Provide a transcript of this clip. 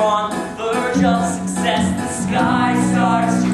on the verge of success, the sky starts to.